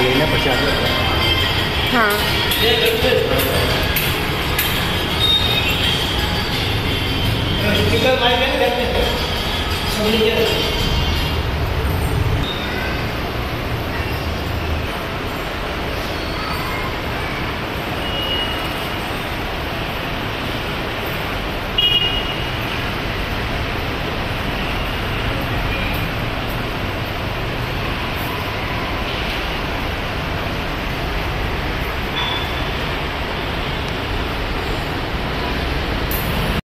रही है। हाँ। ना प्रसाद हाँ कितना